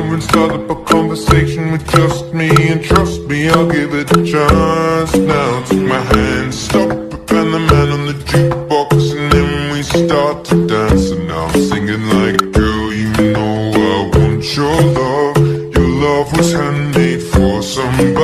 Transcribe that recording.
over and start up a conversation with just me And trust me, I'll give it a chance. Now Take my hand, stop, and the man on the jukebox And then we start to dance. And I'm singing like, girl, you know I want your love. Your love was handmade for somebody.